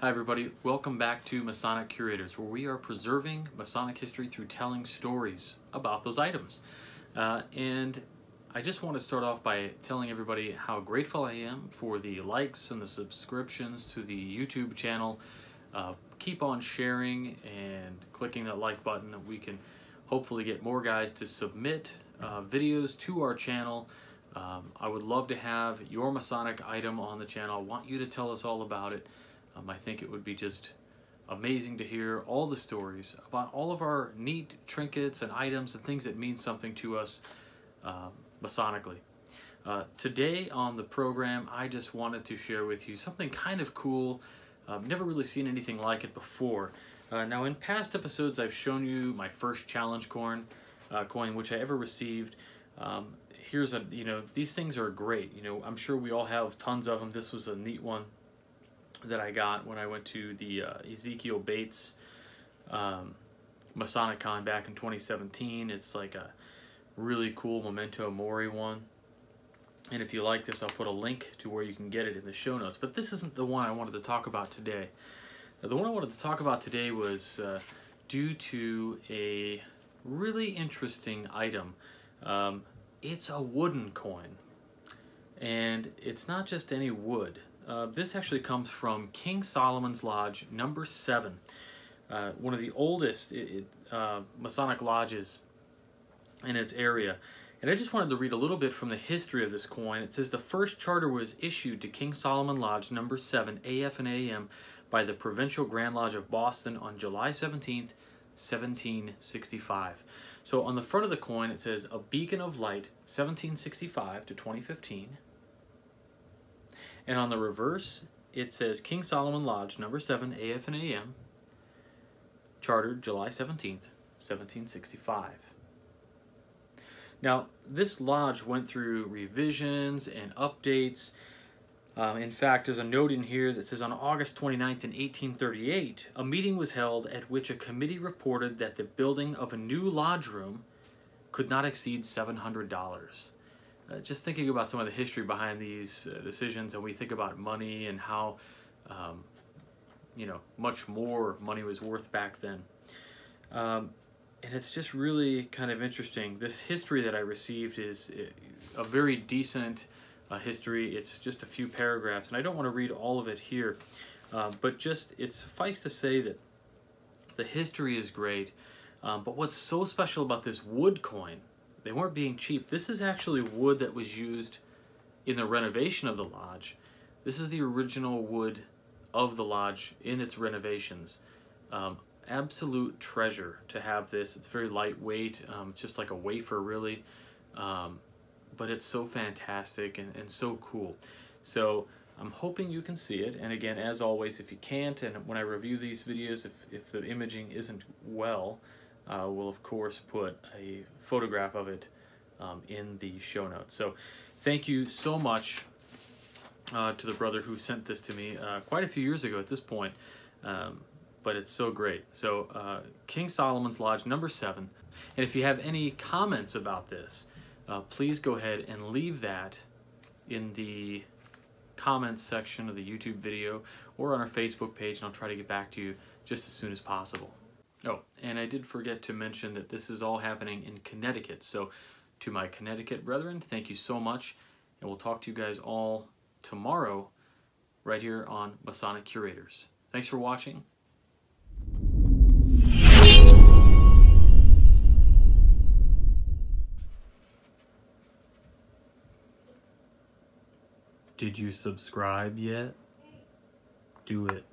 Hi everybody, welcome back to Masonic Curators where we are preserving Masonic history through telling stories about those items. Uh, and I just want to start off by telling everybody how grateful I am for the likes and the subscriptions to the YouTube channel. Uh, keep on sharing and clicking that like button that we can hopefully get more guys to submit uh, videos to our channel. Um, I would love to have your Masonic item on the channel. I want you to tell us all about it. Um, I think it would be just amazing to hear all the stories about all of our neat trinkets and items and things that mean something to us um, Masonically. Uh, today on the program, I just wanted to share with you something kind of cool. I've never really seen anything like it before. Uh, now, in past episodes, I've shown you my first challenge coin, uh, coin which I ever received. Um, here's a, you know, these things are great. You know, I'm sure we all have tons of them. This was a neat one that I got when I went to the uh, Ezekiel Bates um, Masonic Con back in 2017. It's like a really cool Memento Mori one. And if you like this, I'll put a link to where you can get it in the show notes. But this isn't the one I wanted to talk about today. The one I wanted to talk about today was uh, due to a really interesting item. Um, it's a wooden coin. And it's not just any wood. Uh, this actually comes from King Solomon's Lodge number 7. Uh, one of the oldest it, uh, Masonic lodges in its area. And I just wanted to read a little bit from the history of this coin. It says the first charter was issued to King Solomon Lodge number 7 AF and AM by the Provincial Grand Lodge of Boston on July 17th, 1765. So on the front of the coin it says a beacon of light 1765 to 2015. And on the reverse it says King Solomon Lodge number 7 AF and AM chartered July 17th, 1765. Now, this lodge went through revisions and updates. Um, in fact, there's a note in here that says on August 29th in 1838, a meeting was held at which a committee reported that the building of a new lodge room could not exceed $700. Uh, just thinking about some of the history behind these uh, decisions and we think about money and how, um, you know, much more money was worth back then. Um, and it's just really kind of interesting. This history that I received is uh, a very decent uh, history. It's just a few paragraphs, and I don't want to read all of it here, uh, but just it's suffice to say that the history is great. Um, but what's so special about this wood coin, they weren't being cheap. This is actually wood that was used in the renovation of the lodge. This is the original wood of the lodge in its renovations. Um, absolute treasure to have this. It's very lightweight, um, just like a wafer really, um, but it's so fantastic and, and so cool. So I'm hoping you can see it. And again, as always, if you can't, and when I review these videos, if, if the imaging isn't well, uh, we'll of course put a photograph of it um, in the show notes. So thank you so much uh, to the brother who sent this to me uh, quite a few years ago at this point. Um, but it's so great. So uh, King Solomon's Lodge number seven. And if you have any comments about this, uh, please go ahead and leave that in the comments section of the YouTube video or on our Facebook page and I'll try to get back to you just as soon as possible. Oh, and I did forget to mention that this is all happening in Connecticut. So to my Connecticut brethren, thank you so much. And we'll talk to you guys all tomorrow right here on Masonic Curators. Thanks for watching. Did you subscribe yet? Do it.